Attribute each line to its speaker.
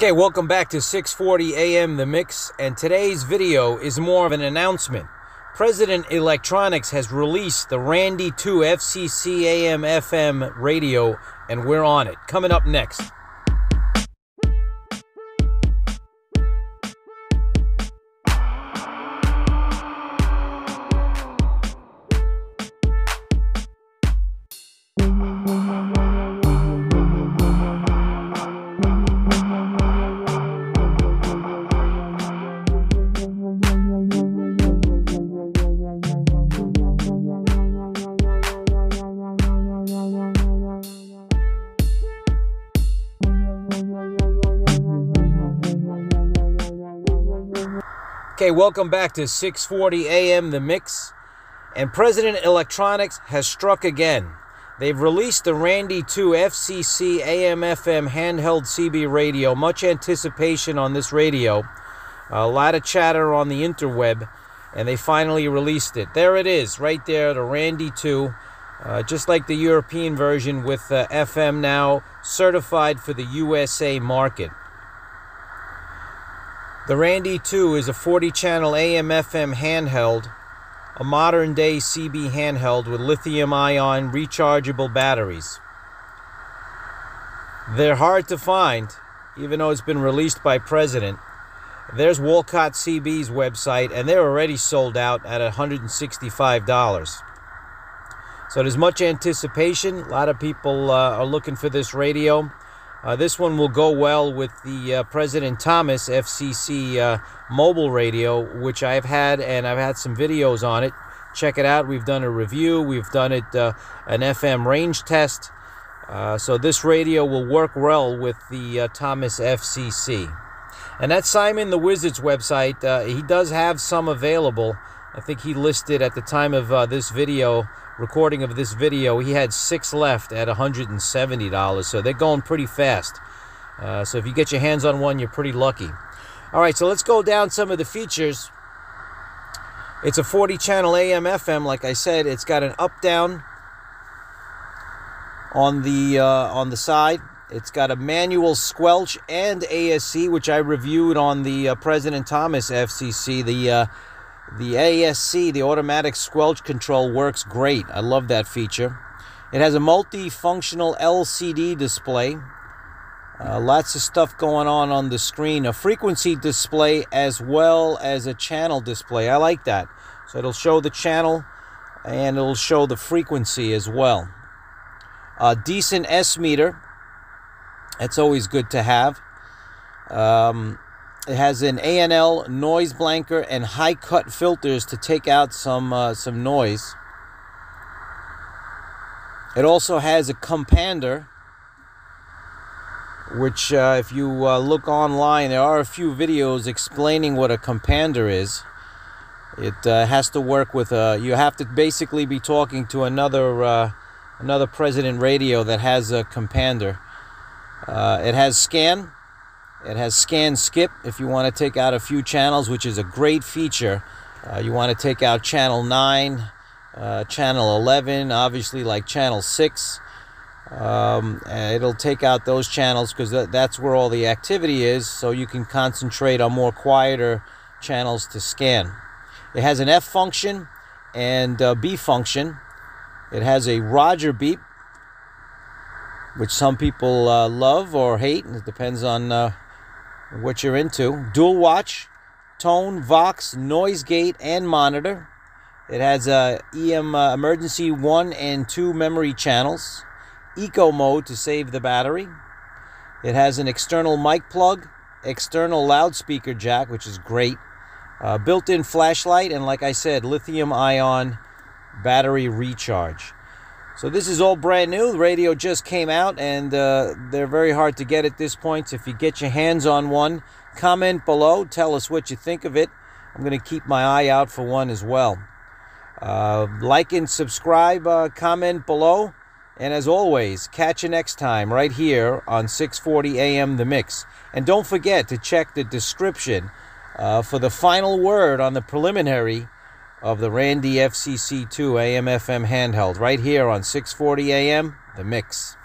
Speaker 1: Okay, welcome back to 640 AM The Mix, and today's video is more of an announcement. President Electronics has released the Randy 2 FCC AM FM radio, and we're on it. Coming up next. Okay, welcome back to 640 AM The Mix. And President Electronics has struck again. They've released the Randy 2 FCC AM FM handheld CB radio. Much anticipation on this radio. A lot of chatter on the interweb, and they finally released it. There it is, right there, the Randy 2. Uh, just like the European version with uh, FM now certified for the USA market. The Randy 2 is a 40 channel AM FM handheld, a modern day CB handheld with lithium ion rechargeable batteries. They're hard to find, even though it's been released by President. There's Walcott CB's website, and they're already sold out at $165. So there's much anticipation. A lot of people uh, are looking for this radio. Uh, this one will go well with the uh, President Thomas FCC uh, mobile radio, which I've had, and I've had some videos on it. Check it out. We've done a review. We've done it uh, an FM range test. Uh, so this radio will work well with the uh, Thomas FCC. And that's Simon the Wizard's website. he does have some available. I think he listed at the time of this video recording of this video, he had six left at $170. So they're going pretty fast. Uh, so if you get your hands on one, you're pretty lucky. All right, so let's go down some of the features. It's a 40 channel AM FM, like I said. It's got an up down on the uh, on the side. It's got a manual squelch and ASC, which I reviewed on the uh, President Thomas FCC. The uh, the ASC, the automatic squelch control, works great. I love that feature. It has a multifunctional LCD display. Uh, lots of stuff going on on the screen. A frequency display as well as a channel display. I like that. So it'll show the channel and it'll show the frequency as well. A decent S meter. That's always good to have. Um, it has an ANL noise blanker and high cut filters to take out some uh, some noise. It also has a compander, which uh, if you uh, look online, there are a few videos explaining what a compander is. It uh, has to work with a. Uh, you have to basically be talking to another uh, another president radio that has a compander. it has scan it has scan skip if you want to take out a few channels, which is a great feature. Uh, you want to take out channel 9, uh, channel 11, obviously like channel 6. Um, it'll take out those channels because th that's where all the activity is, so you can concentrate on more quieter channels to scan. It has an F function and a B function. It has a Roger beep, which some people uh, love or hate. It depends on uh, what you're into. Dual watch, tone, Vox, noise gate, and monitor. It has a EM uh, emergency 1 and 2 memory channels. Eco mode to save the battery. It has an external mic plug, external loudspeaker jack, which is great. Uh, built-in flashlight, and like I said, lithium ion battery recharge. So this is all brand new. The radio just came out and uh, they're very hard to get at this point. So if you get your hands on one, comment below. Tell us what you think of it. I'm going to keep my eye out for one as well. Uh, like and subscribe, uh, comment below. And as always, catch you next time right here on 640 AM The Mix. And don't forget to check the description uh, for the final word on the preliminary of the Randy FCC2 AM FM handheld right here on 640 AM, The Mix.